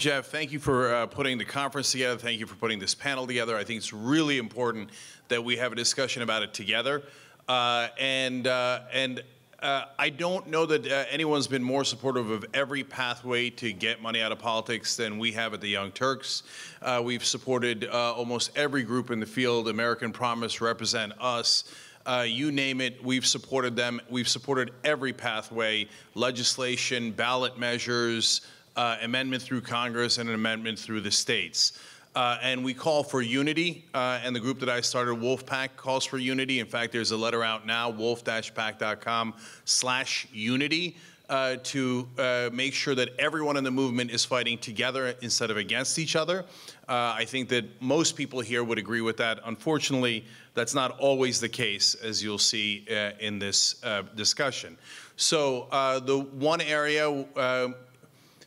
Jeff, thank you for uh, putting the conference together. Thank you for putting this panel together. I think it's really important that we have a discussion about it together. Uh, and uh, and uh, I don't know that uh, anyone's been more supportive of every pathway to get money out of politics than we have at the Young Turks. Uh, we've supported almost every group in the field. American Promise, Represent Us. Uh, you name it, we've supported them. We've supported every pathway, legislation, ballot measures, uh, amendment through Congress, and an amendment through the states. Uh, and we call for unity, uh, and the group that I started, Wolf PAC, calls for unity. In fact, there's a letter out now, wolf-pac.com slash unity, uh, to uh, make sure that everyone in the movement is fighting together instead of against each other. Uh, I think that most people here would agree with that. Unfortunately, that's not always the case, as you'll see uh, in this discussion. So the one area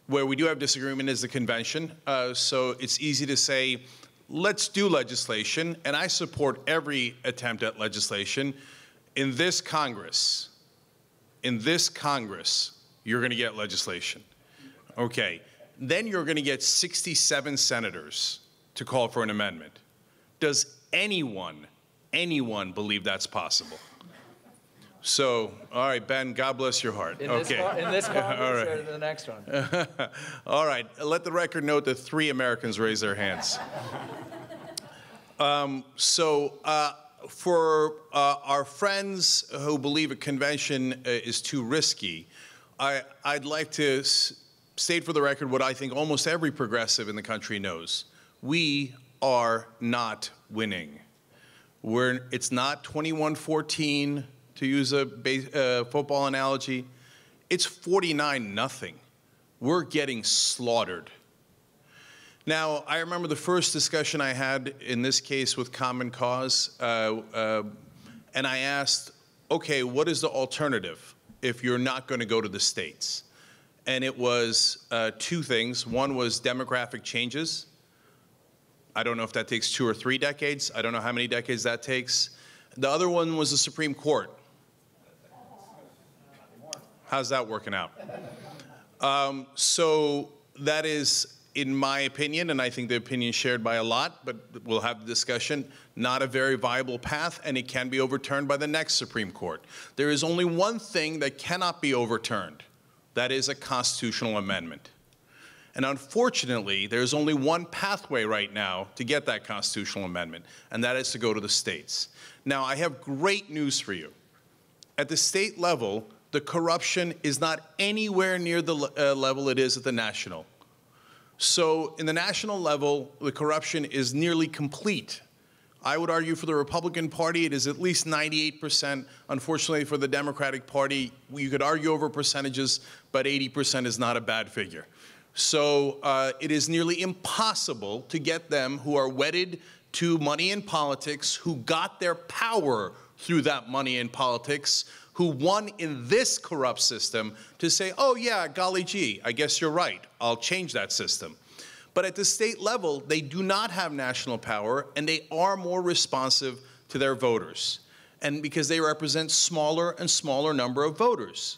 where we do have disagreement is the convention. Uh, so it's easy to say, let's do legislation, and I support every attempt at legislation. In this Congress, in this Congress, you're going to get legislation. Okay. Then you're going to get 67 senators to call for an amendment. Does anyone, anyone believe that's possible? So, all right, Ben, God bless your heart. In okay. This, in this Congress all right. or the next one? all right. Let the record note that three Americans raised their hands. um, so, uh, for uh, our friends who believe a convention uh, is too risky, I, I'd like to state for the record what I think almost every progressive in the country knows. We are not winning. We're, it's not 21 14 to use a base, uh, football analogy, it's 49 nothing. We're getting slaughtered. Now, I remember the first discussion I had in this case with Common Cause, uh, uh, and I asked, okay, what is the alternative if you're not going to go to the states? And it was uh, two things. One was demographic changes. I don't know if that takes two or three decades. I don't know how many decades that takes. The other one was the Supreme Court. How's that working out? Um, so that is, in my opinion, and I think the opinion shared by a lot, but we'll have the discussion, not a very viable path, and it can be overturned by the next Supreme Court. There is only one thing that cannot be overturned. That is a constitutional amendment. And unfortunately, there's only one pathway right now to get that constitutional amendment, and that is to go to the states. Now, I have great news for you. At the state level, the corruption is not anywhere near the uh, level it is at the national. So in the national level, the corruption is nearly complete. I would argue for the Republican Party, it is at least 98%. Unfortunately, for the Democratic Party, you could argue over percentages, but 80% is not a bad figure. So uh, it is nearly impossible to get them who are wedded to money in politics, who got their power through that money in politics, who won in this corrupt system to say, oh, yeah, golly gee, I guess you're right. I'll change that system. But at the state level, they do not have national power and they are more responsive to their voters. And because they represent smaller and smaller number of voters.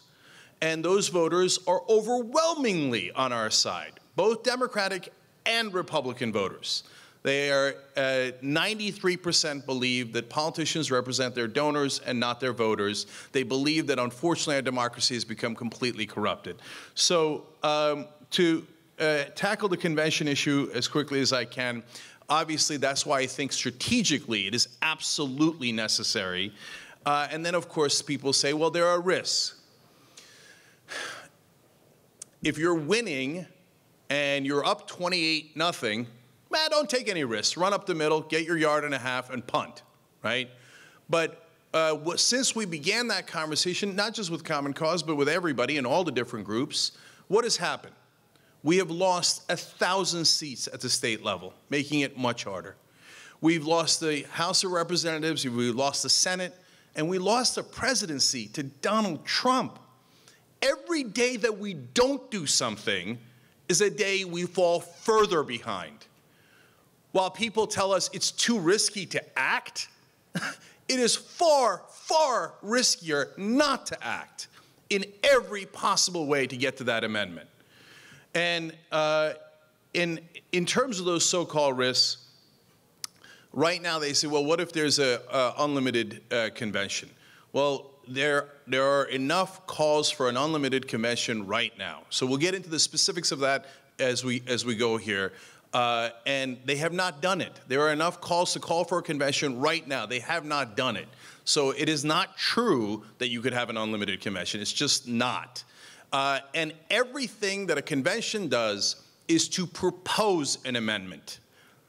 And those voters are overwhelmingly on our side, both Democratic and Republican voters. They are 93% uh, believe that politicians represent their donors and not their voters. They believe that unfortunately our democracy has become completely corrupted. So um, to uh, tackle the convention issue as quickly as I can, obviously that's why I think strategically it is absolutely necessary. Uh, and then of course people say, well, there are risks. If you're winning and you're up 28 nothing, man, don't take any risks. Run up the middle, get your yard and a half, and punt, right? But uh, since we began that conversation, not just with Common Cause, but with everybody in all the different groups, what has happened? We have lost a thousand seats at the state level, making it much harder. We've lost the House of Representatives, we lost the Senate, and we lost the presidency to Donald Trump. Every day that we don't do something is a day we fall further behind. While people tell us it's too risky to act, it is far, far riskier not to act in every possible way to get to that amendment. And uh, in, in terms of those so-called risks, right now they say, well, what if there's a, a unlimited uh, convention? Well, there, there are enough calls for an unlimited convention right now. So we'll get into the specifics of that as we, as we go here. Uh, and they have not done it. There are enough calls to call for a convention right now. They have not done it. So it is not true that you could have an unlimited convention. It's just not. Uh, and everything that a convention does is to propose an amendment.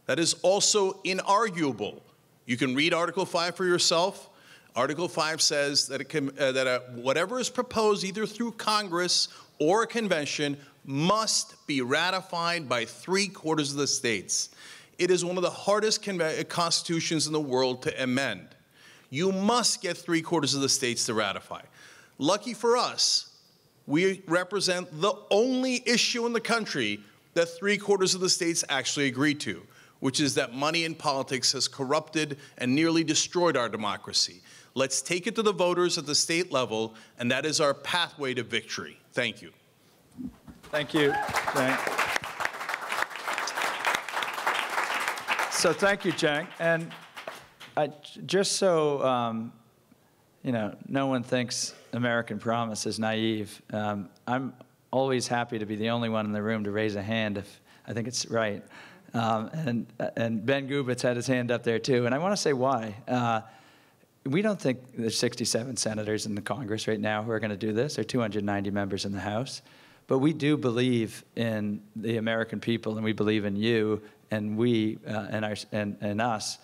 That is also inarguable. You can read Article 5 for yourself. Article 5 says that, can, uh, that a, whatever is proposed, either through Congress or a convention, must be ratified by three quarters of the states. It is one of the hardest uh, constitutions in the world to amend. You must get three quarters of the states to ratify. Lucky for us, we represent the only issue in the country that three quarters of the states actually agreed to, which is that money in politics has corrupted and nearly destroyed our democracy. Let's take it to the voters at the state level, and that is our pathway to victory. Thank you. Thank you. Thank so thank you, Cenk. And I, just so um, you know, no one thinks American Promise is naive. Um, I'm always happy to be the only one in the room to raise a hand if I think it's right. Um, and, and Ben Gubitz had his hand up there too. And I want to say why. Uh, we don't think there's 67 senators in the Congress right now who are going to do this. There are 290 members in the House. But we do believe in the American people, and we believe in you and we uh, and, our, and, and us,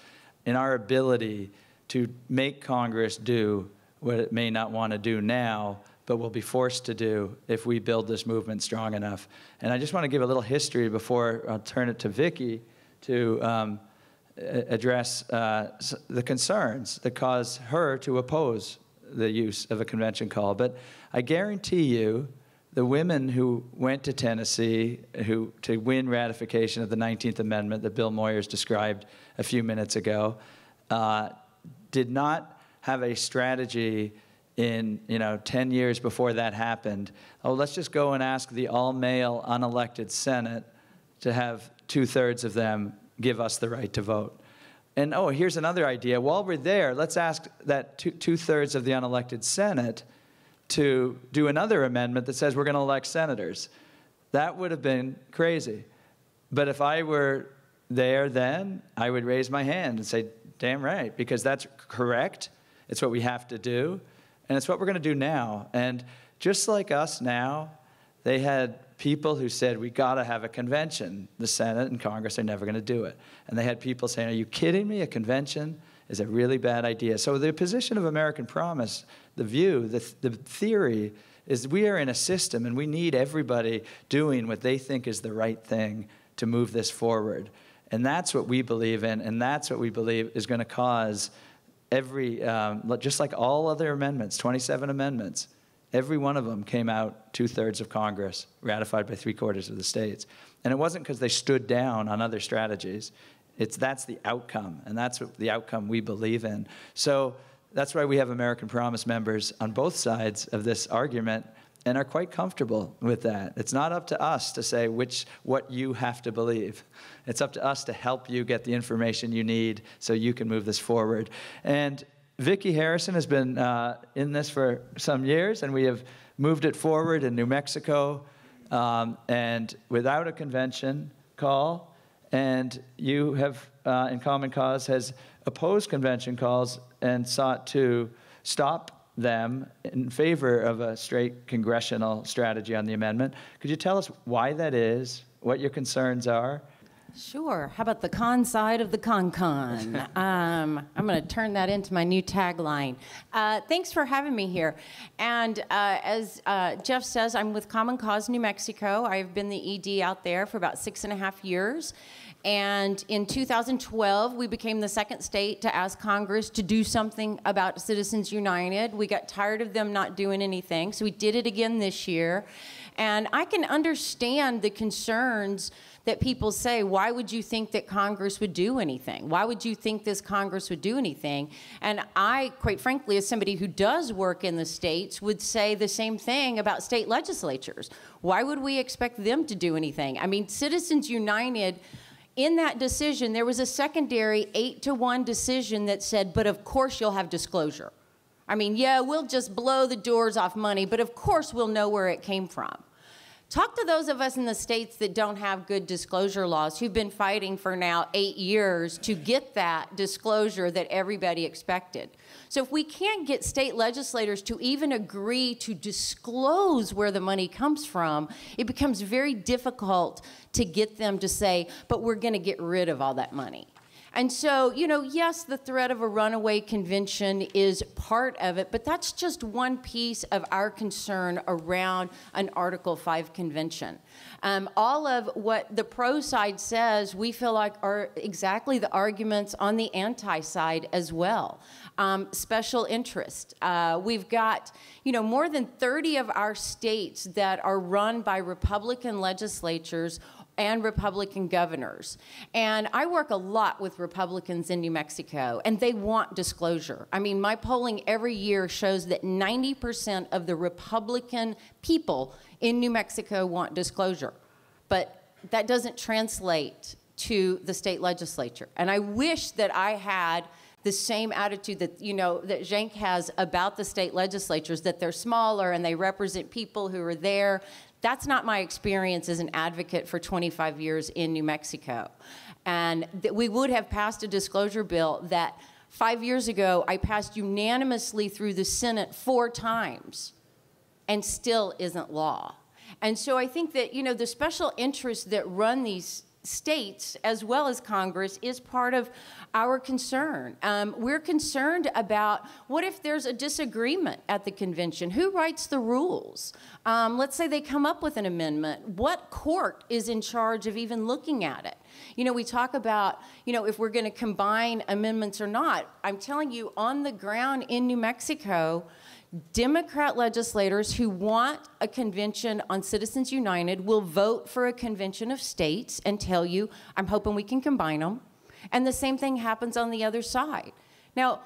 in our ability to make Congress do what it may not want to do now, but will be forced to do if we build this movement strong enough. And I just want to give a little history before I'll turn it to Viki to um, address uh, the concerns that cause her to oppose the use of a convention call. But I guarantee you, the women who went to Tennessee who, to win ratification of the 19th Amendment that Bill Moyers described a few minutes ago uh, did not have a strategy in you know 10 years before that happened. Oh let's just go and ask the all-male unelected senate to have two-thirds of them give us the right to vote. And oh here's another idea. While we're there let's ask that two, two-thirds of the unelected senate to do another amendment that says we're going to elect senators that would have been crazy but if i were there then i would raise my hand and say damn right because that's correct it's what we have to do and it's what we're going to do now. And just like us now, they had people who said, we got to have a convention. The Senate and Congress are never going to do it. And they had people saying, are you kidding me? A convention is a really bad idea. So the position of American Promise, the view, the, the theory is we are in a system and we need everybody doing what they think is the right thing to move this forward. And that's what we believe in, and that's what we believe is going to cause every, um, just like all other amendments, 27 amendments, every one of them came out two thirds of Congress, ratified by three quarters of the states. And it wasn't because they stood down on other strategies. It's that's the outcome, and that's what, the outcome we believe in. So that's why we have American Promise members on both sides of this argument and are quite comfortable with that. It's not up to us to say which what you have to believe. It's up to us to help you get the information you need so you can move this forward. And Viki Harrison has been uh, in this for some years, and we have moved it forward in New Mexico, um, and without a convention call. And you have, uh, in Common Cause, has opposed convention calls and sought to stop them in favor of a straight congressional strategy on the amendment. Could you tell us why that is, what your concerns are? Sure. How about the con side of the con con? um, I'm going to turn that into my new tagline. Uh, thanks for having me here. And uh, as uh, Jeff says, I'm with Common Cause New Mexico. I've been the ED out there for about six and a half years. And in 2012, we became the second state to ask Congress to do something about Citizens United. We got tired of them not doing anything, so we did it again this year. And I can understand the concerns that people say, why would you think that Congress would do anything? Why would you think this Congress would do anything? And I, quite frankly, as somebody who does work in the states, would say the same thing about state legislatures. Why would we expect them to do anything? I mean, Citizens United in that decision, there was a secondary eight to one decision that said, but of course you'll have disclosure. I mean, yeah, we'll just blow the doors off money, but of course we'll know where it came from. Talk to those of us in the states that don't have good disclosure laws who've been fighting for now eight years to get that disclosure that everybody expected. So, if we can't get state legislators to even agree to disclose where the money comes from, it becomes very difficult to get them to say, but we're going to get rid of all that money. And so, you know, yes, the threat of a runaway convention is part of it, but that's just one piece of our concern around an Article 5 convention. Um, all of what the pro side says, we feel like are exactly the arguments on the anti side as well. Um, special interest. Uh, we've got, you know, more than 30 of our states that are run by Republican legislatures and Republican governors. And I work a lot with Republicans in New Mexico, and they want disclosure. I mean, my polling every year shows that 90% of the Republican people in New Mexico want disclosure. But that doesn't translate to the state legislature. And I wish that I had the same attitude that you know that Cenk has about the state legislatures that they're smaller and they represent people who are there that's not my experience as an advocate for 25 years in New Mexico. And we would have passed a disclosure bill that five years ago I passed unanimously through the Senate four times and still isn't law. And so I think that, you know, the special interests that run these states as well as Congress is part of our concern. Um, we're concerned about what if there's a disagreement at the convention? Who writes the rules? Um, let's say they come up with an amendment. What court is in charge of even looking at it? You know, we talk about, you know, if we're going to combine amendments or not. I'm telling you, on the ground in New Mexico, Democrat legislators who want a convention on Citizens United will vote for a convention of states and tell you, I'm hoping we can combine them. And the same thing happens on the other side. Now,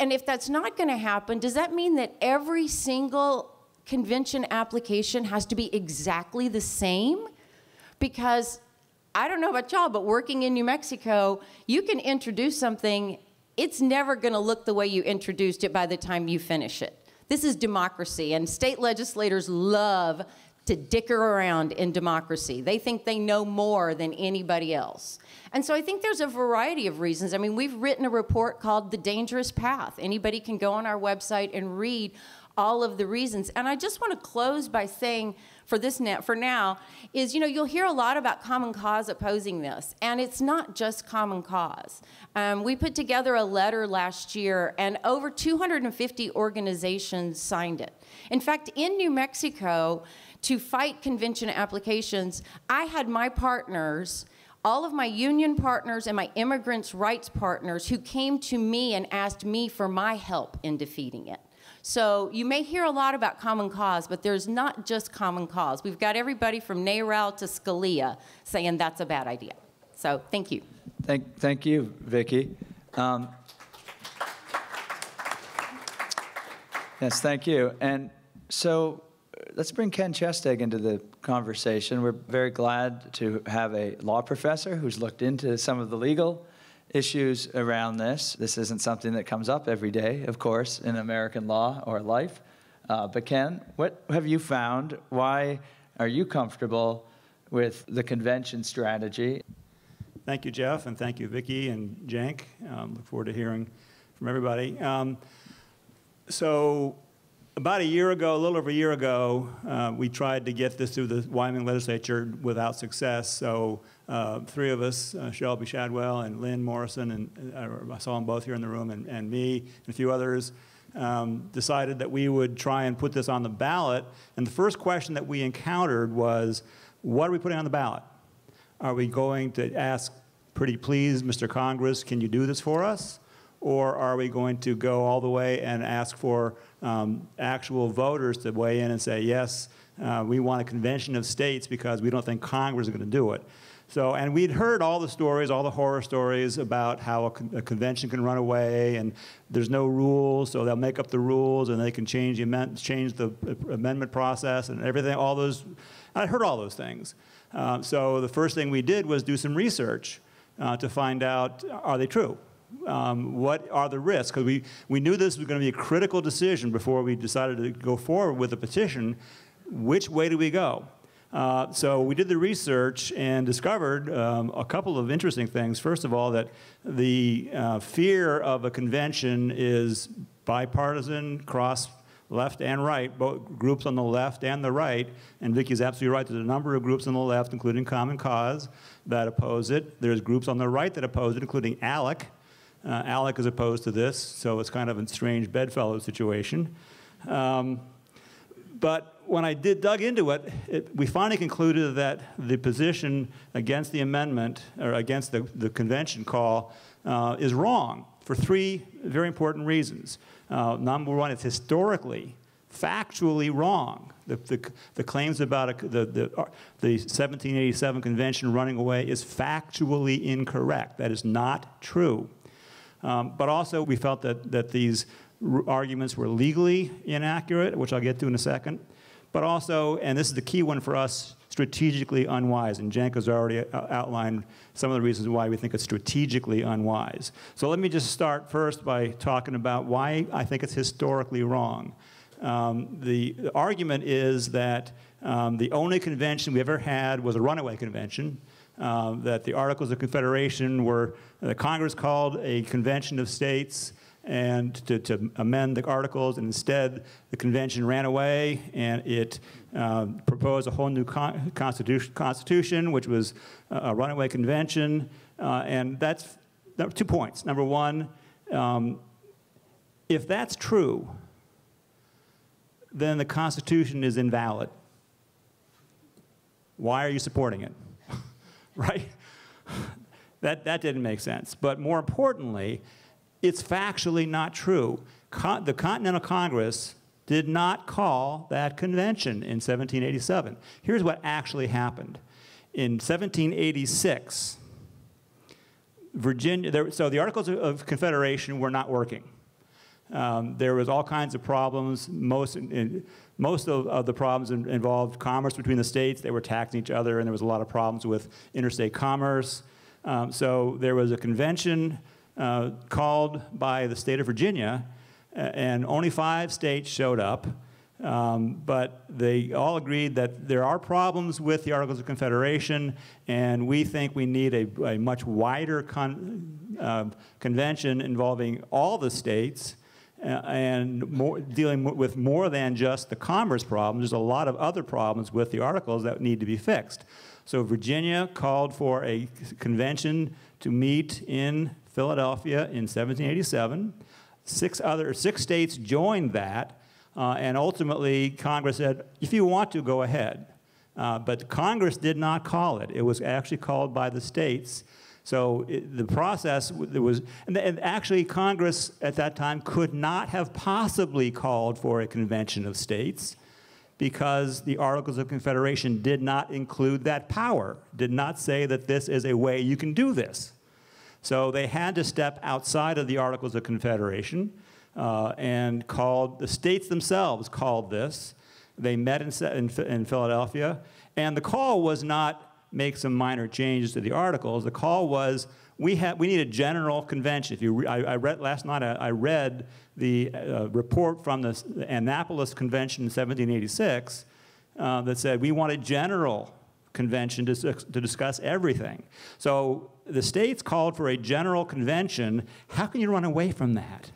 and if that's not going to happen, does that mean that every single convention application has to be exactly the same? Because I don't know about y'all, but working in New Mexico, you can introduce something, it's never going to look the way you introduced it by the time you finish it. This is democracy, and state legislators love to dicker around in democracy. They think they know more than anybody else. And so I think there's a variety of reasons. I mean, we've written a report called The Dangerous Path. Anybody can go on our website and read all of the reasons. And I just want to close by saying, for this now, for now, is you know you'll hear a lot about Common Cause opposing this, and it's not just Common Cause. Um, we put together a letter last year, and over 250 organizations signed it. In fact, in New Mexico, to fight convention applications, I had my partners all of my union partners and my immigrants' rights partners who came to me and asked me for my help in defeating it. So you may hear a lot about common cause, but there's not just common cause. We've got everybody from NARAL to Scalia saying that's a bad idea. So thank you. Thank, thank you, Viki. Um, yes, thank you. And so let's bring Ken Chestek into the conversation. We're very glad to have a law professor who's looked into some of the legal issues around this. This isn't something that comes up every day, of course, in American law or life. Uh, but Ken, what have you found? Why are you comfortable with the convention strategy? Thank you, Jeff, and thank you, Viki and Cenk. Um, look forward to hearing from everybody. Um, so about a year ago, a little over a year ago, uh, we tried to get this through the Wyoming legislature without success. So uh, three of us, uh, Shelby Shadwell and Lynn Morrison, and uh, I saw them both here in the room, and, and me and a few others, um, decided that we would try and put this on the ballot. And the first question that we encountered was, what are we putting on the ballot? Are we going to ask, pretty please, Mr. Congress, can you do this for us? Or are we going to go all the way and ask for um, actual voters to weigh in and say, yes, uh, we want a convention of states because we don't think Congress is going to do it. So, and we'd heard all the stories, all the horror stories about how a, con- a convention can run away and there's no rules, so they'll make up the rules and they can change the, change the uh, amendment process and everything, all those. I heard all those things. Um, so the first thing we did was do some research uh, to find out are they true? Um, what are the risks? Because we, we knew this was going to be a critical decision before we decided to go forward with the petition. Which way do we go? Uh, so we did the research and discovered um, a couple of interesting things. First of all, that the uh, fear of a convention is bipartisan, cross left and right, both groups on the left and the right. And Viki's absolutely right. There's a number of groups on the left, including Common Cause, that oppose it. There's groups on the right that oppose it, including ALEC. Uh, ALEC is opposed to this, so it's kind of a strange bedfellow situation. Um, but when I did dug into it, it, we finally concluded that the position against the amendment or against the, the convention call uh, is wrong for three very important reasons. Uh, number one, it's historically, factually wrong. The, the, the claims about a, the, the, the 1787 convention running away is factually incorrect. That is not true. Um, but also, we felt that, that these arguments were legally inaccurate, which I'll get to in a second but also, and this is the key one for us, strategically unwise. And has already uh, outlined some of the reasons why we think it's strategically unwise. So let me just start first by talking about why I think it's historically wrong. Um, the, the, argument is that um, the only convention we ever had was a runaway convention. Uh, that the Articles of Confederation were, the Congress called a convention of states and to, to, amend the articles, and instead the convention ran away and it uh, proposed a whole new con constitution, constitution, which was a runaway convention. Uh, and that's two points. Number one, um, if that's true, then the Constitution is invalid. Why are you supporting it? right? That, that didn't make sense. But more importantly, it's factually not true. The Continental Congress did not call that convention in 1787. Here's what actually happened. In 1786, Virginia, there, so the Articles of Confederation were not working. Um, there was all kinds of problems. Most, in, most of, of, the problems in, involved commerce between the states. They were taxing each other, and there was a lot of problems with interstate commerce. Um, so there was a convention uh, called by the state of Virginia, and only five states showed up. Um, but they all agreed that there are problems with the Articles of Confederation, and we think we need a, a much wider con, uh, convention involving all the states and more, dealing with more than just the commerce problem. There's a lot of other problems with the Articles that need to be fixed. So Virginia called for a convention to meet in Philadelphia in 1787. Six other six states joined that, uh, and ultimately Congress said, if you want to, go ahead. Uh, but Congress did not call it. It was actually called by the states. So it, the process was, and, and actually Congress at that time could not have possibly called for a convention of states because the Articles of Confederation did not include that power, did not say that this is a way you can do this. So they had to step outside of the Articles of Confederation uh, and called, the states themselves called this. They met in, in, in Philadelphia, and the call was not make some minor changes to the articles. The call was we, have, we need a general convention. If you I, I, read last night, I, I read the uh, report from the Annapolis Convention in 1786 uh, that said we want a general convention to, to discuss everything. So the states called for a general convention. How can you run away from that?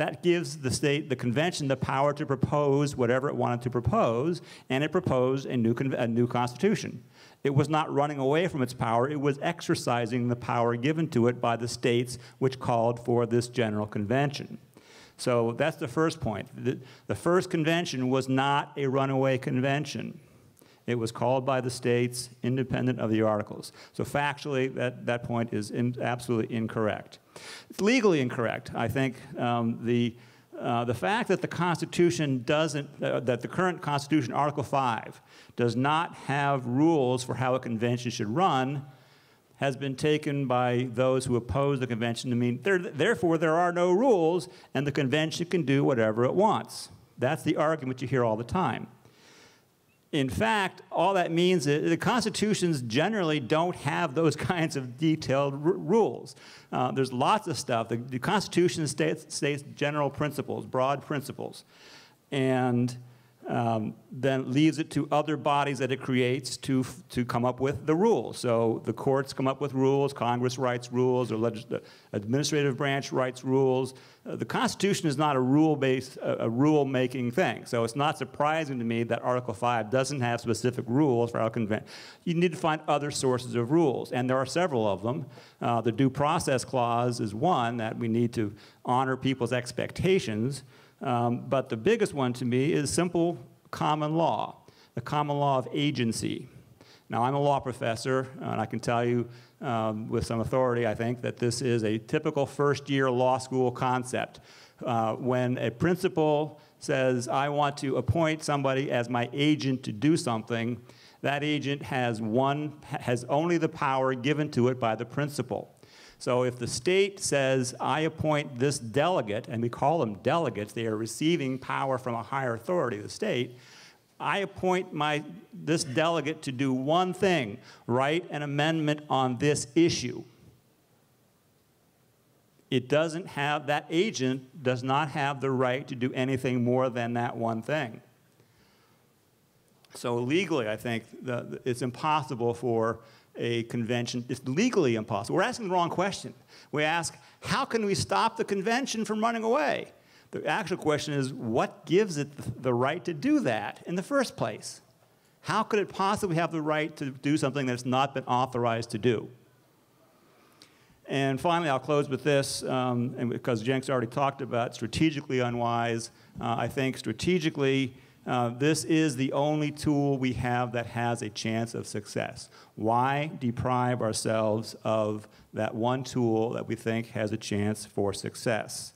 That gives the state, the convention, the power to propose whatever it wanted to propose, and it proposed a new, a new constitution. It was not running away from its power, it was exercising the power given to it by the states which called for this general convention. So that's the first point. The, the first convention was not a runaway convention. It was called by the states independent of the articles. So factually, that, that point is in, absolutely incorrect. It's legally incorrect. I think um, the uh, the fact that the Constitution doesn't, uh, that the current Constitution, Article 5, does not have rules for how a convention should run has been taken by those who oppose the convention to mean there, therefore there are no rules and the convention can do whatever it wants. That's the argument you hear all the time. In fact, all that means is the constitutions generally don't have those kinds of detailed rules. Uh, there's lots of stuff. The, the Constitution states, states general principles, broad principles. And um, then leaves it to other bodies that it creates to, to come up with the rules. So the courts come up with rules, Congress writes rules, or the administrative branch writes rules. Uh, the Constitution is not a rule-based, a, rule-making thing. So it's not surprising to me that Article 5 doesn't have specific rules for our convention. You need to find other sources of rules, and there are several of them. Uh, the Due Process Clause is one that we need to honor people's expectations. Um, but the biggest one to me is simple common law, the common law of agency. Now, I'm a law professor, and I can tell you um, with some authority, I think, that this is a typical first year law school concept. Uh, when a principal says, I want to appoint somebody as my agent to do something, that agent has, one, has only the power given to it by the principal. So if the state says, I appoint this delegate, and we call them delegates, they are receiving power from a higher authority, the state, I appoint my, this delegate to do one thing, write an amendment on this issue. It doesn't have, that agent does not have the right to do anything more than that one thing. So legally, I think the, it's impossible for a convention. It's legally impossible. We're asking the wrong question. We ask, how can we stop the convention from running away? The actual question is, what gives it the right to do that in the first place? How could it possibly have the right to do something that's not been authorized to do? And finally, I'll close with this, um, and because Cenk's already talked about strategically unwise. Uh, I think strategically, uh, this is the only tool we have that has a chance of success. Why deprive ourselves of that one tool that we think has a chance for success?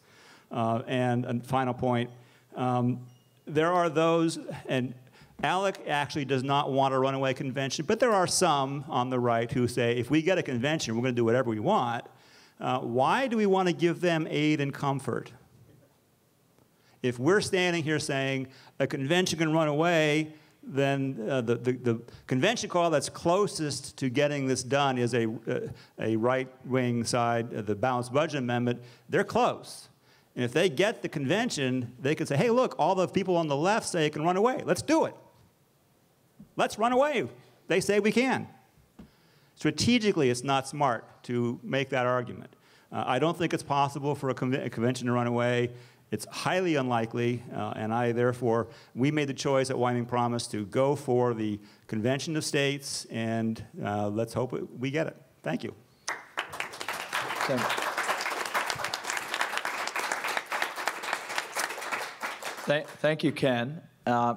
Uh, and a final point, um, there are those, and ALEC actually does not want a runaway convention, but there are some on the right who say if we get a convention, we're going to do whatever we want. Uh, why do we want to give them aid and comfort? If we're standing here saying a convention can run away, then uh, the, the, the, convention call that's closest to getting this done is a, uh, a right-wing side, uh, the balanced budget amendment. They're close. And if they get the convention, they can say, hey, look, all the people on the left say it can run away. Let's do it. Let's run away. They say we can. Strategically, it's not smart to make that argument. Uh, I don't think it's possible for a, a convention to run away. It's highly unlikely, uh, and I therefore, we made the choice at Wyoming Promise to go for the Convention of States, and uh, let's hope we get it. Thank you. Thank, thank you, Ken. Uh,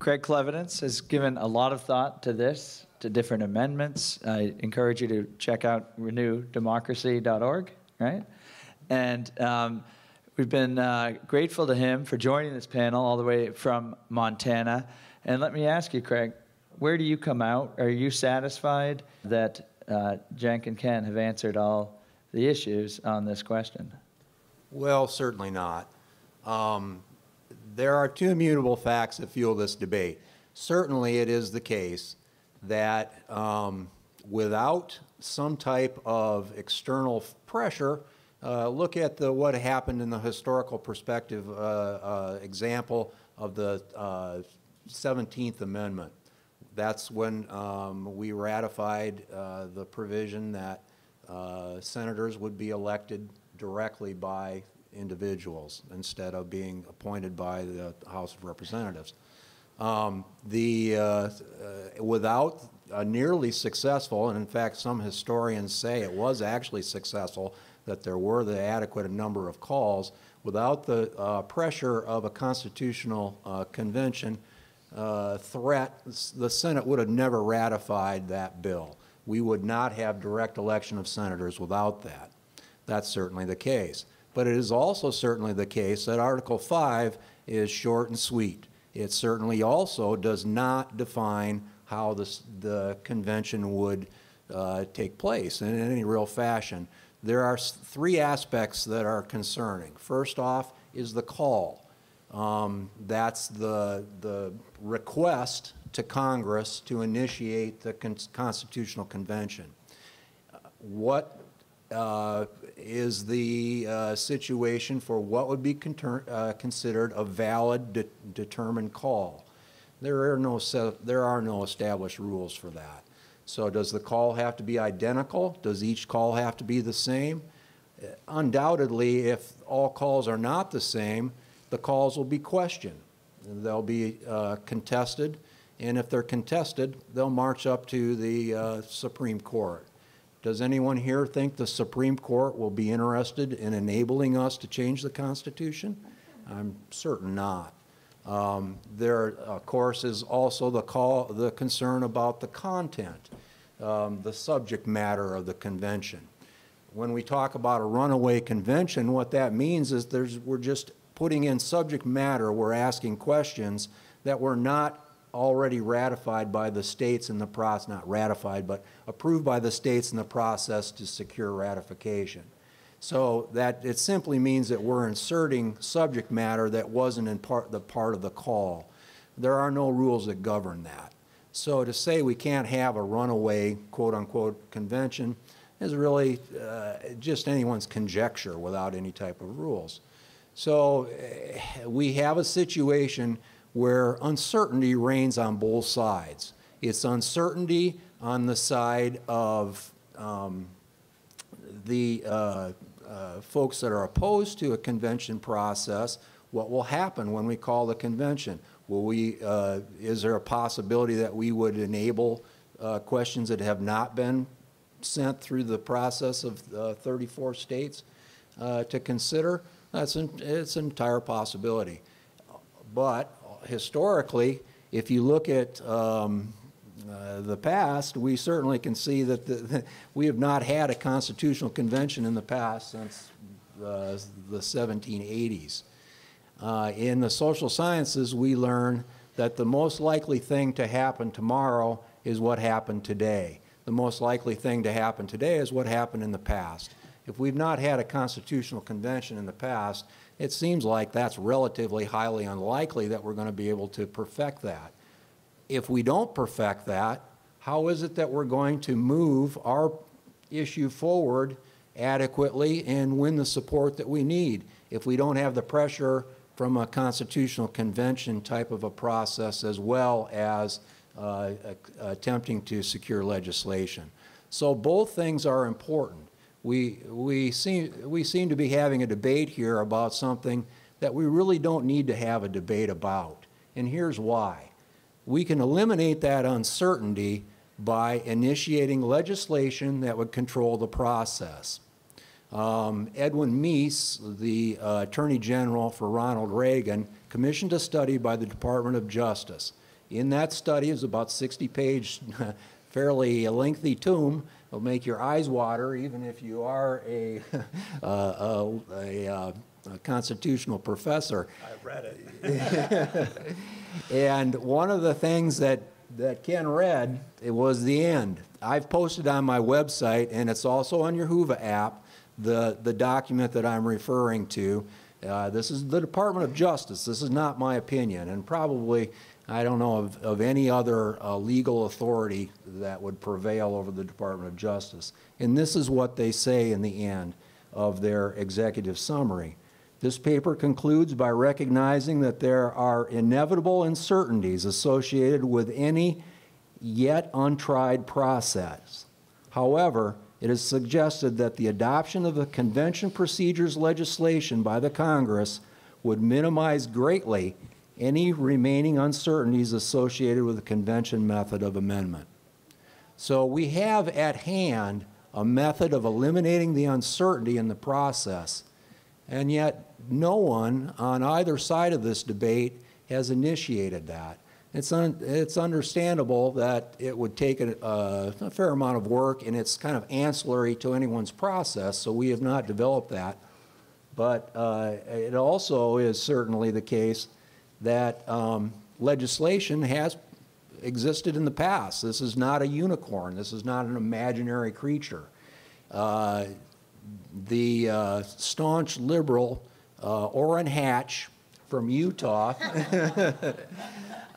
Craig Clevidence has given a lot of thought to this, to different amendments. I encourage you to check out renewdemocracy.org, right? And um, We've been uh, grateful to him for joining this panel all the way from Montana. And let me ask you, Craig, where do you come out? Are you satisfied that uh, Cenk and Ken have answered all the issues on this question? Well, certainly not. Um, there are two immutable facts that fuel this debate. Certainly, it is the case that um, without some type of external pressure, uh, look at the, what happened in the historical perspective uh, uh, example of the 17th uh, Amendment. That's when um, we ratified uh, the provision that senators would be elected directly by individuals instead of being appointed by the House of Representatives. Um, the, uh, uh, without a nearly successful, and in fact some historians say it was actually successful, that there were the adequate number of calls. Without the uh, pressure of a constitutional uh, convention uh, threat, the Senate would have never ratified that bill. We would not have direct election of senators without that. That's certainly the case. But it is also certainly the case that Article 5 is short and sweet. It certainly also does not define how this, the convention would uh, take place in any real fashion. There are three aspects that are concerning. First off is the call. Um, That's the, the request to Congress to initiate the con- Constitutional Convention. What uh, is the uh, situation for what would be uh, considered a valid, de- determined call? There are no, there are no established rules for that. So does the call have to be identical? Does each call have to be the same? Undoubtedly, if all calls are not the same, the calls will be questioned. They'll be uh, contested, and if they're contested, they'll march up to the uh, Supreme Court. Does anyone here think the Supreme Court will be interested in enabling us to change the Constitution? I'm certain not. Um, There, of course, is also the call, the concern about the content, um, the subject matter of the convention. When we talk about a runaway convention, what that means is there's, we're just putting in subject matter, we're asking questions that were not already ratified by the states in the process, not ratified, but approved by the states in the process to secure ratification. So that, it simply means that we're inserting subject matter that wasn't in part, the part of the call. There are no rules that govern that. So to say we can't have a runaway quote-unquote convention is really uh, just anyone's conjecture without any type of rules. So eh, we have a situation where uncertainty reigns on both sides. It's uncertainty on the side of um, the uh, uh, folks that are opposed to a convention process, what will happen when we call the convention? Will we, uh, is there a possibility that we would enable uh, questions that have not been sent through the process of uh, 34 states uh, to consider? That's an, it's an entire possibility. But historically, if you look at um, uh, the past, we certainly can see that the, we have not had a constitutional convention in the past since uh, the 1780s. Uh, in the social sciences, we learn that the most likely thing to happen tomorrow is what happened today. The most likely thing to happen today is what happened in the past. If we've not had a constitutional convention in the past, it seems like that's relatively highly unlikely that we're going to be able to perfect that. If we don't perfect that, how is it that we're going to move our issue forward adequately and win the support that we need if we don't have the pressure from a constitutional convention type of a process as well as uh, attempting to secure legislation? So both things are important. We, we, seem, we seem to be having a debate here about something that we really don't need to have a debate about. And here's why. We can eliminate that uncertainty by initiating legislation that would control the process. Um, Edwin Meese, the uh, Attorney General for Ronald Reagan, commissioned a study by the Department of Justice. In that study is about 60-page, fairly lengthy tome. It'll make your eyes water, even if you are a, uh, a, a, uh, a constitutional professor. I've read it. And one of the things that, that Ken read, it was the end. I've posted on my website, and it's also on your Whova app, the, the document that I'm referring to. Uh, this is the Department of Justice. This is not my opinion, and probably, I don't know of, of any other uh, legal authority that would prevail over the Department of Justice. And this is what they say in the end of their executive summary. This paper concludes by recognizing that there are inevitable uncertainties associated with any yet untried process. However, it is suggested that the adoption of the convention procedures legislation by the Congress would minimize greatly any remaining uncertainties associated with the convention method of amendment. So we have at hand a method of eliminating the uncertainty in the process, and yet no one on either side of this debate has initiated that. It's, un, it's understandable that it would take a, a, fair amount of work and it's kind of ancillary to anyone's process, so we have not developed that. But uh, it also is certainly the case that um, legislation has existed in the past. This is not a unicorn. This is not an imaginary creature. Uh, the uh, staunch liberal uh, Orrin Hatch from Utah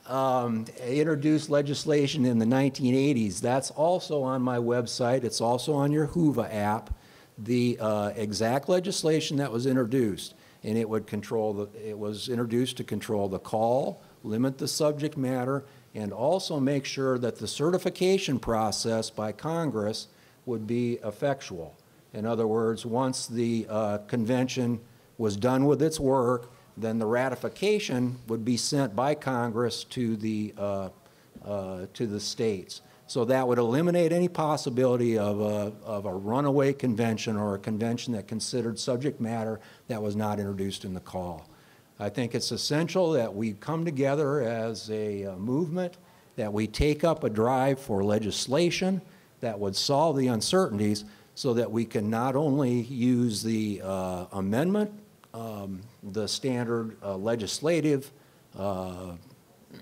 um, introduced legislation in the 1980s. That's also on my website. It's also on your Whova app. The uh, exact legislation that was introduced, and it would control the. It was introduced to control the call, limit the subject matter, and also make sure that the certification process by Congress would be effectual. In other words, once the uh, convention was done with its work, then the ratification would be sent by Congress to the, uh, uh, to the states. So that would eliminate any possibility of a, of a runaway convention or a convention that considered subject matter that was not introduced in the call. I think it's essential that we come together as a uh, movement, that we take up a drive for legislation that would solve the uncertainties so that we can not only use the uh, amendment, um, the standard uh, legislative uh,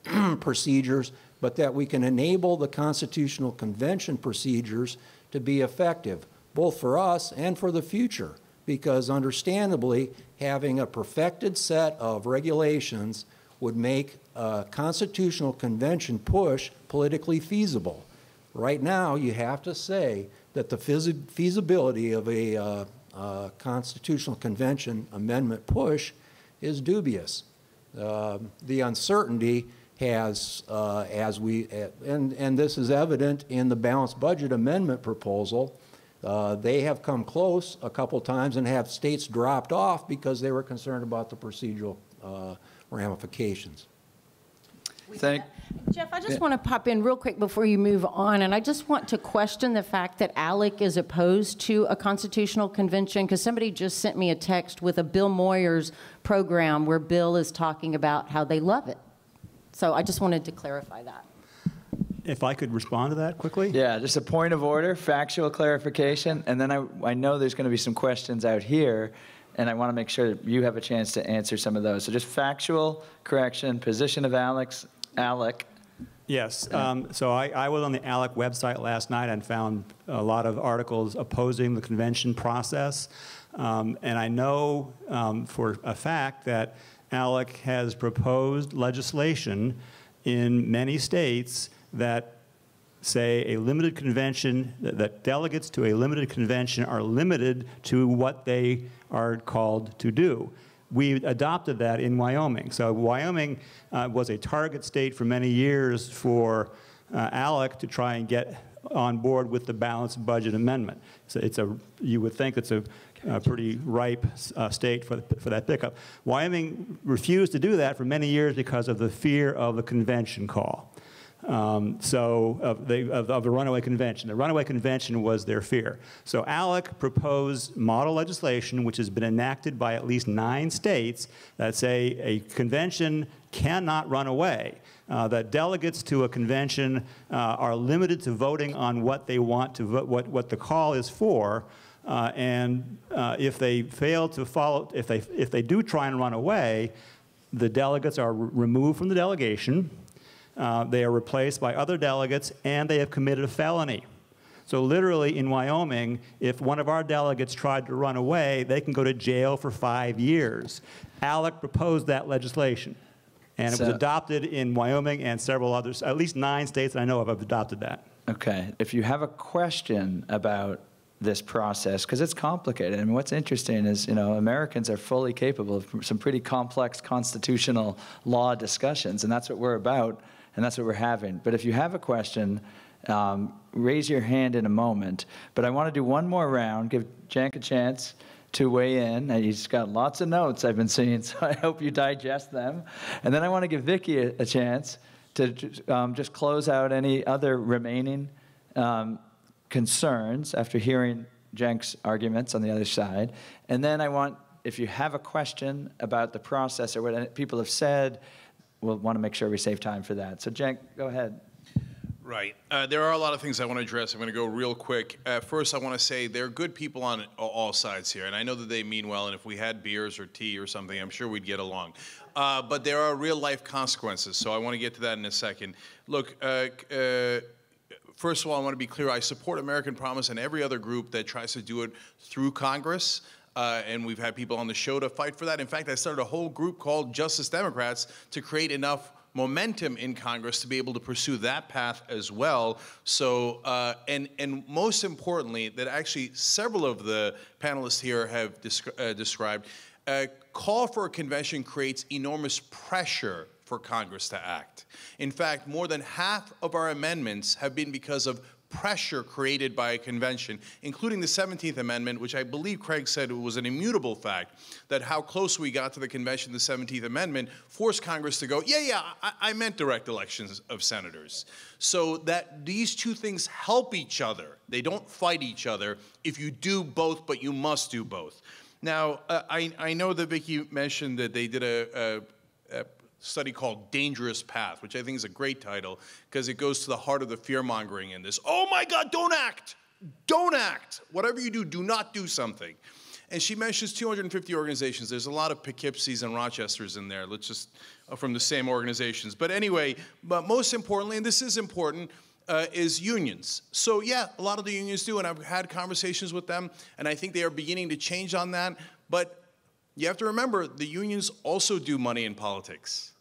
procedures, but that we can enable the Constitutional Convention procedures to be effective, both for us and for the future. Because understandably, having a perfected set of regulations would make a Constitutional Convention push politically feasible. Right now, you have to say that the feasi- feasibility of a uh, uh, Constitutional Convention amendment push is dubious. Um, the uncertainty has, uh, as we, and, and this is evident in the balanced budget amendment proposal, uh, they have come close a couple times and have states dropped off because they were concerned about the procedural uh, ramifications. Thank, Jeff, I just want to pop in real quick before you move on, and I just want to question the fact that ALEC is opposed to a constitutional convention, because somebody just sent me a text with a Bill Moyers program where Bill is talking about how they love it. So I just wanted to clarify that. If I could respond to that quickly? yeah, just a point of order, factual clarification, and then I, I know there's going to be some questions out here, and I want to make sure that you have a chance to answer some of those. So just factual correction, position of Alex, ALEC. Yes. Um, so I, I was on the ALEC website last night and found a lot of articles opposing the convention process. Um, and I know um, for a fact that ALEC has proposed legislation in many states that say a limited convention, that- delegates to a limited convention are limited to what they are called to do. We adopted that in Wyoming. So Wyoming uh, was a target state for many years for uh, ALEC to try and get on board with the balanced budget amendment. So it's a, you would think it's a, a pretty ripe uh, state for, for that pickup. Wyoming refused to do that for many years because of the fear of the convention call. Um, so of the, of, of the runaway convention. The runaway convention was their fear. So ALEC proposed model legislation, which has been enacted by at least nine states, that say a convention cannot run away. Uh, that delegates to a convention uh, are limited to voting on what they want to vote, what, what the call is for. Uh, and uh, if they fail to follow, if they, if they do try and run away, the delegates are re- removed from the delegation. Uh, they are replaced by other delegates, and they have committed a felony. So, literally, in Wyoming, if one of our delegates tried to run away, they can go to jail for five years. ALEC proposed that legislation, and it was adopted in Wyoming and several others. At least nine states that I know of have adopted that. Okay, if you have a question about this process, because it's complicated, and what's interesting is, you know, Americans are fully capable of some pretty complex constitutional law discussions, and that's what we're about, and that's what we're having. But if you have a question, um, raise your hand in a moment. But I want to do one more round, give Cenk a chance to weigh in. And he's got lots of notes I've been seeing, so I hope you digest them. And then I want to give Viki a, a chance to um, just close out any other remaining um, concerns after hearing Cenk's arguments on the other side. And then I want, if you have a question about the process or what people have said, we'll want to make sure we save time for that. So, Cenk, go ahead. Right. Uh, there are a lot of things I want to address. I'm going to go real quick. Uh, first, I want to say there are good people on all sides here, and I know that they mean well. And if we had beers or tea or something, I'm sure we'd get along. Uh, but there are real life consequences, so I want to get to that in a second. Look, uh, uh, first of all, I want to be clear. I support American Promise and every other group that tries to do it through Congress. Uh, and we've had people on the show to fight for that. In fact, I started a whole group called Justice Democrats to create enough momentum in Congress to be able to pursue that path as well. So, uh, and and most importantly, that actually several of the panelists here have uh, described, a call for a convention creates enormous pressure for Congress to act. In fact, more than half of our amendments have been because of pressure created by a convention, including the 17th Amendment, which I believe Craig said was an immutable fact, that how close we got to the convention, the 17th Amendment, forced Congress to go, yeah, yeah, I, I meant direct elections of senators. So that these two things help each other. They don't fight each other if you do both, but you must do both. Now, uh, I, I know that Viki mentioned that they did a, a, a study called Dangerous Path, which I think is a great title because it goes to the heart of the fear mongering in this. Oh my God, don't act! Don't act! Whatever you do, do not do something. And she mentions 250 organizations. There's a lot of Poughkeepsies and Rochesters in there. Let's just uh, from the same organizations. But anyway, but most importantly, and this is important, uh, is unions. So yeah, a lot of the unions do, and I've had conversations with them, and I think they are beginning to change on that. But you have to remember, the unions also do money in politics.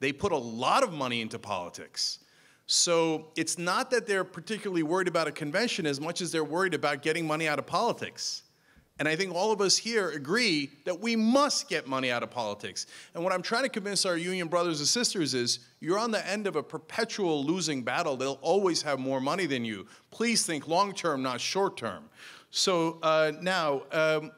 They put a lot of money into politics. So it's not that they're particularly worried about a convention as much as they're worried about getting money out of politics. And I think all of us here agree that we must get money out of politics. And what I'm trying to convince our union brothers and sisters is you're on the end of a perpetual losing battle. They'll always have more money than you. Please think long term, not short term. So uh, now, um,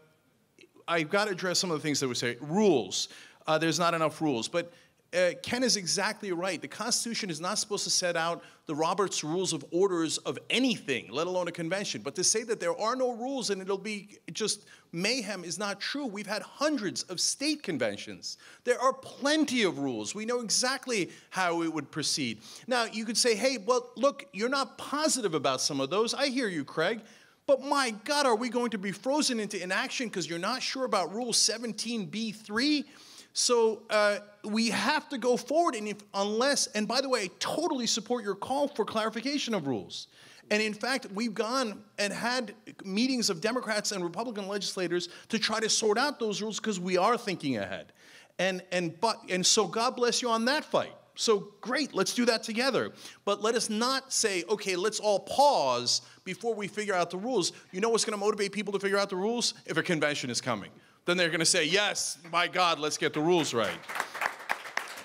I've got to address some of the things that we say. Rules. Uh, there's not enough rules. But uh, Ken is exactly right. The Constitution is not supposed to set out the Roberts Rules of Orders of anything, let alone a convention. But to say that there are no rules and it'll be just mayhem is not true. We've had hundreds of state conventions. There are plenty of rules. We know exactly how it would proceed. Now, you could say, hey, well, look, you're not positive about some of those. I hear you, Craig. But my God, are we going to be frozen into inaction because you're not sure about Rule 17b3? So uh, we have to go forward, and if, unless, and by the way, I totally support your call for clarification of rules. And in fact, we've gone and had meetings of Democrats and Republican legislators to try to sort out those rules because we are thinking ahead. And, and, but, and so God bless you on that fight. So great, let's do that together. But let us not say, okay, let's all pause before we figure out the rules. You know what's going to motivate people to figure out the rules? If a convention is coming then they're going to say, yes, my God, let's get the rules right.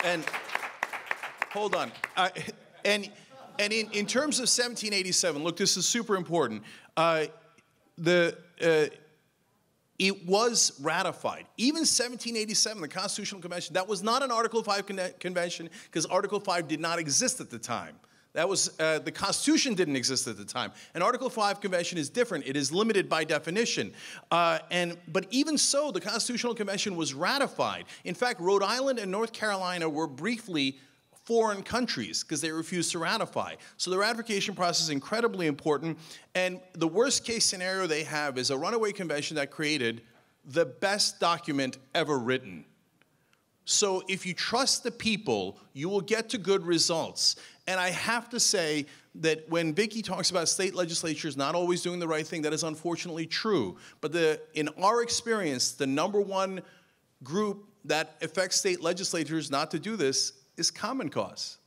And hold on. And and in, in terms of 1787, look, this is super important. Uh, the uh, it was ratified. Even 1787, the Constitutional Convention, that was not an Article 5 con- convention because Article 5 did not exist at the time. That was, uh, the Constitution didn't exist at the time. An Article 5 convention is different. It is limited by definition. Uh, and, but even so, the Constitutional Convention was ratified. In fact, Rhode Island and North Carolina were briefly foreign countries because they refused to ratify. So the ratification process is incredibly important. And the worst case scenario they have is a runaway convention that created the best document ever written. So if you trust the people, you will get to good results. And I have to say that when Viki talks about state legislatures not always doing the right thing, that is unfortunately true. But the, in our experience, the number one group that affects state legislatures not to do this is Common Cause.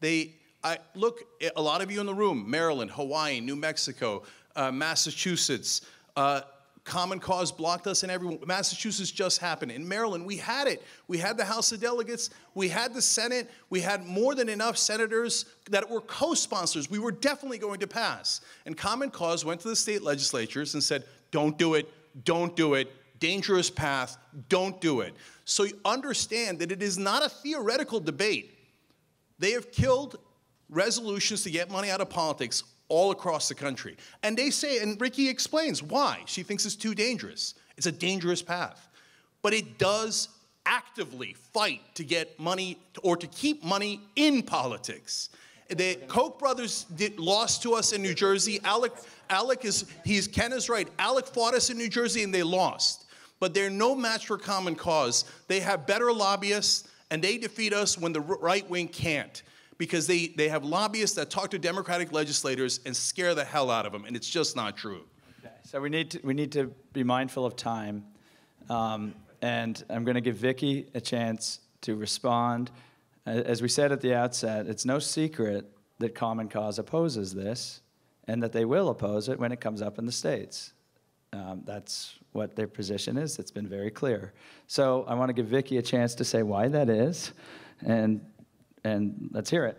They, I, look, a lot of you in the room, Maryland, Hawaii, New Mexico, uh, Massachusetts, uh, Common Cause blocked us in every Massachusetts just happened. In Maryland, we had it. We had the House of Delegates, we had the Senate, we had more than enough senators that were co-sponsors. We were definitely going to pass. And Common Cause went to the state legislatures and said, "Don't do it. Don't do it. Dangerous path. Don't do it." So you understand that it is not a theoretical debate. They have killed resolutions to get money out of politics all across the country. And they say, and Viki explains why. She thinks it's too dangerous. It's a dangerous path. But it does actively fight to get money or to keep money in politics. The Koch brothers did, lost to us in New Jersey. ALEC, ALEC is, he's, Ken is right. ALEC fought us in New Jersey and they lost. But they're no match for Common Cause. They have better lobbyists and they defeat us when the right wing can't because they, they have lobbyists that talk to Democratic legislators and scare the hell out of them, and it's just not true. Okay, So we need to, we need to be mindful of time. Um, and I'm going to give Viki a chance to respond. As we said at the outset, it's no secret that Common Cause opposes this and that they will oppose it when it comes up in the states. Um, that's what their position is. It's been very clear. So I want to give Viki a chance to say why that is, and, and let's hear it.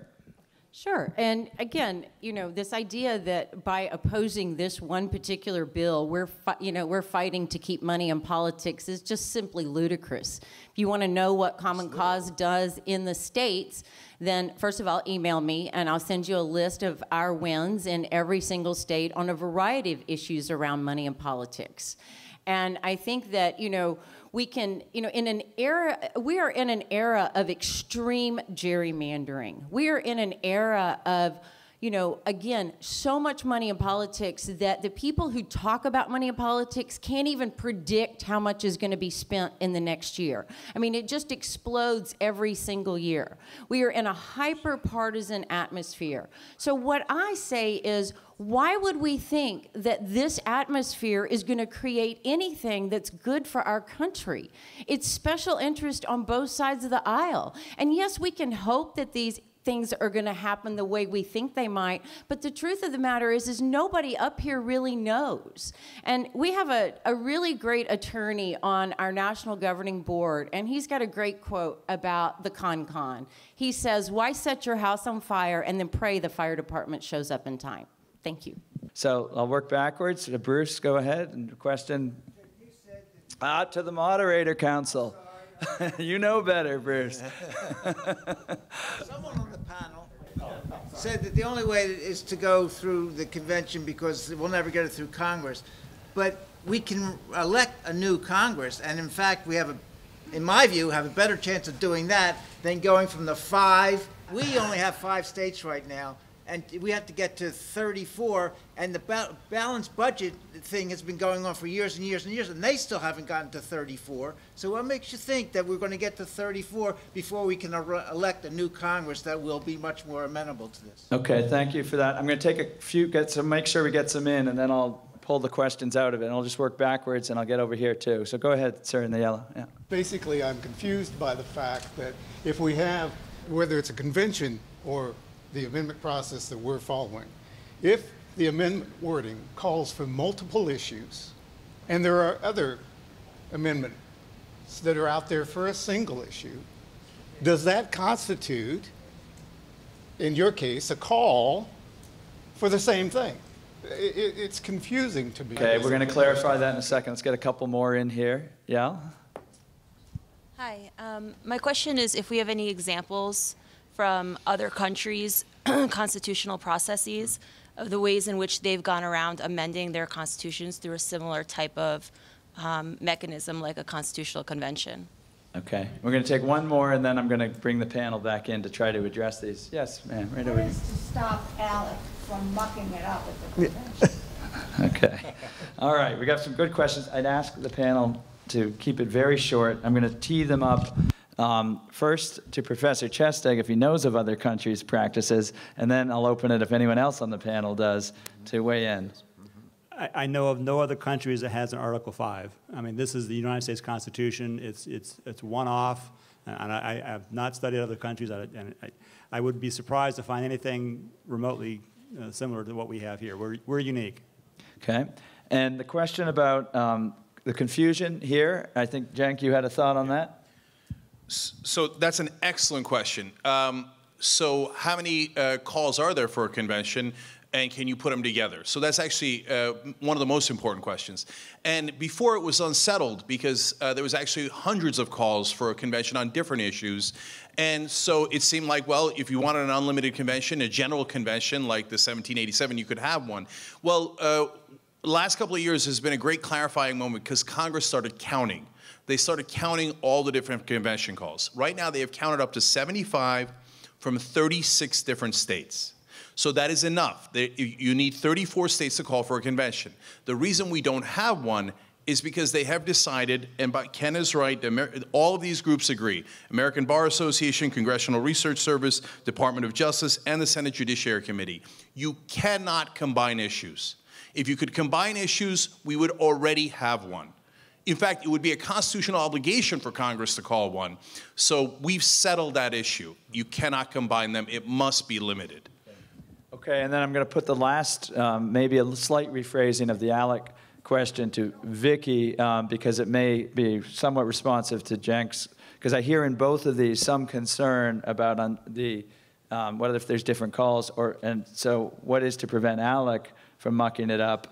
Sure. And again, you know, this idea that by opposing this one particular bill, we're, fi- you know, we're fighting to keep money in politics is just simply ludicrous. If you want to know what Common Cause does in the states, then first of all, email me and I'll send you a list of our wins in every single state on a variety of issues around money and politics. And I think that, you know, we can, you know, in an era, we are in an era of extreme gerrymandering. We are in an era of, you know, again, so much money in politics that the people who talk about money in politics can't even predict how much is going to be spent in the next year. I mean, it just explodes every single year. We are in a hyper partisan atmosphere. So, what I say is, why would we think that this atmosphere is going to create anything that's good for our country? It's special interest on both sides of the aisle. And yes, we can hope that these things are going to happen the way we think they might but the truth of the matter is is nobody up here really knows and we have a, a really great attorney on our national governing board and he's got a great quote about the con con he says why set your house on fire and then pray the fire department shows up in time thank you So I'll work backwards. Uh, Bruce, go ahead and question. Out to the moderator council. you know better, Bruce. Someone on the panel said that the only way is to go through the convention because we'll never get it through Congress. But we can elect a new Congress, and in fact, we have a, in my view, have a better chance of doing that than going from the five. We only have five states right now, and we have to get to 34. And the ba- balanced budget thing has been going on for years and years and years, and they still haven't gotten to 34. So what makes you think that we're going to get to 34 before we can elect a new Congress that will be much more amenable to this? Okay, thank you for that. I'm going to take a few, get some, make sure we get some in, and then I'll pull the questions out of it. And I'll just work backwards, and I'll get over here too. So go ahead, sir, in the yellow. Yeah. Basically, I'm confused by the fact that if we have, whether it's a convention or the amendment process that we're following, if the amendment wording calls for multiple issues, and there are other amendments that are out there for a single issue, does that constitute, in your case, a call for the same thing? I- I- it's confusing to me. Okay, we're going to clarify that in a second. Let's get a couple more in here. Yeah? Hi. Um, my question is if we have any examples from other countries' constitutional processes of the ways in which they've gone around amending their constitutions through a similar type of um, mechanism like a constitutional convention. Okay. We're going to take one more, and then I'm going to bring the panel back in to try to address these. Yes, ma'am, right over What here. is to stop ALEC from mucking it up at the convention? Okay. All right, we got some good questions. I'd ask the panel to keep it very short. I'm going to tee them up. Um, first to Professor Chestek, if he knows of other countries' practices, and then I'll open it if anyone else on the panel does to weigh in. I, I know of no other countries that has an Article 5. I mean, this is the United States Constitution. It's, it's, it's one-off, and I, I have not studied other countries, I- and I, I would be surprised to find anything remotely uh, similar to what we have here. We're, we're unique. Okay. And the question about um, the confusion here, I think, Cenk, you had a thought on that? So that's an excellent question. Um, so how many uh, calls are there for a convention, and can you put them together? So that's actually uh, one of the most important questions. And before it was unsettled because uh, there was actually hundreds of calls for a convention on different issues, and so it seemed like, well, if you wanted an unlimited convention, a general convention like the 1787, you could have one. Well. Uh, last couple of years has been a great clarifying moment because Congress started counting. They started counting all the different convention calls. Right now, they have counted up to 75 from 36 different states. So that is enough. There- You need 34 states to call for a convention. The reason we don't have one is because they have decided, and Ken is right, all of these groups agree American Bar Association, Congressional Research Service, Department of Justice, and the Senate Judiciary Committee. You cannot combine issues. If you could combine issues, we would already have one. In fact, it would be a constitutional obligation for Congress to call one. So we've settled that issue. You cannot combine them, it must be limited. Okay, and then I'm going to put the last, um, maybe a slight rephrasing of the ALEC question to Viki, um, because it may be somewhat responsive to Cenk's, because I hear in both of these some concern about on the, um, what if there's different calls, or, and so what is to prevent ALEC from mucking it up,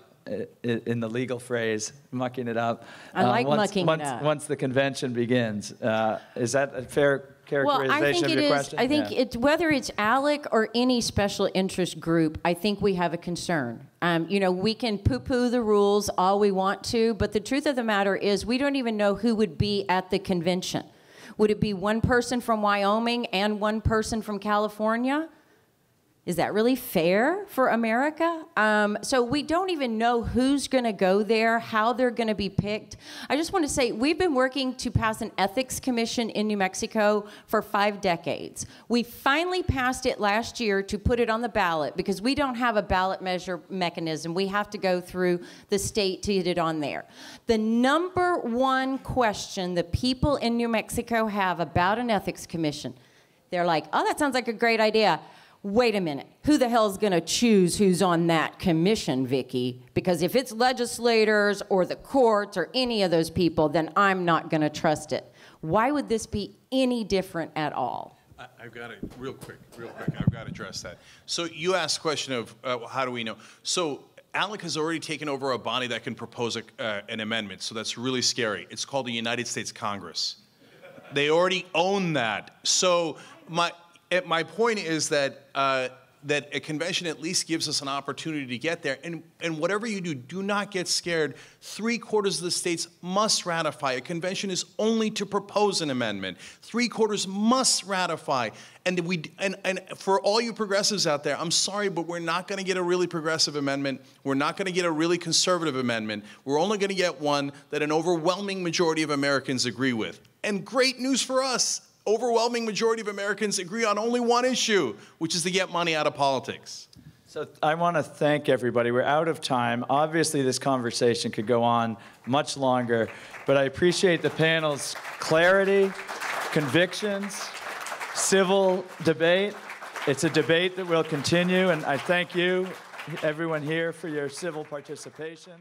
in the legal phrase, mucking it up? I uh, like once- mucking it up. Once the convention begins. Uh, Is that a fair Well, I characterization think of it your is. question? I think Yeah. it's whether it's ALEC or any special interest group. I think we have a concern. Um, you know, we can poo-poo the rules all we want to, but the truth of the matter is, we don't even know who would be at the convention. Would it be one person from Wyoming and one person from California? Is that really fair for America? Um, so we don't even know who's going to go there, how they're going to be picked. I just want to say we've been working to pass an ethics commission in New Mexico for five decades. We finally passed it last year to put it on the ballot because we don't have a ballot measure mechanism. We have to go through the state to get it on there. The number one question the people in New Mexico have about an ethics commission they're like, oh, that sounds like a great idea. Wait a minute. Who the hell's going to choose who's on that commission, Viki? Because if it's legislators or the courts or any of those people, then I'm not going to trust it. Why would this be any different at all? I- I've got to, real quick, real quick, I've got to address that. So you asked the question of uh, how do we know? So ALEC has already taken over a body that can propose a, uh, an amendment, so that's really scary. It's called the United States Congress. They already own that. So my, eh, my point is that, uh, that a convention at least gives us an opportunity to get there. And, and whatever you do, do not get scared. Three quarters of the states must ratify. A convention is only to propose an amendment. Three quarters must ratify. And, we, and, and for all you progressives out there, I'm sorry, but we're not going to get a really progressive amendment. We're not going to get a really conservative amendment. We're only going to get one that an overwhelming majority of Americans agree with. And great news for us overwhelming majority of Americans agree on only one issue, which is to get money out of politics. So I want to thank everybody. We're out of time. Obviously, this conversation could go on much longer, but I appreciate the panel's clarity, convictions, civil debate. It's a debate that will continue, and I thank you, everyone here, for your civil participation.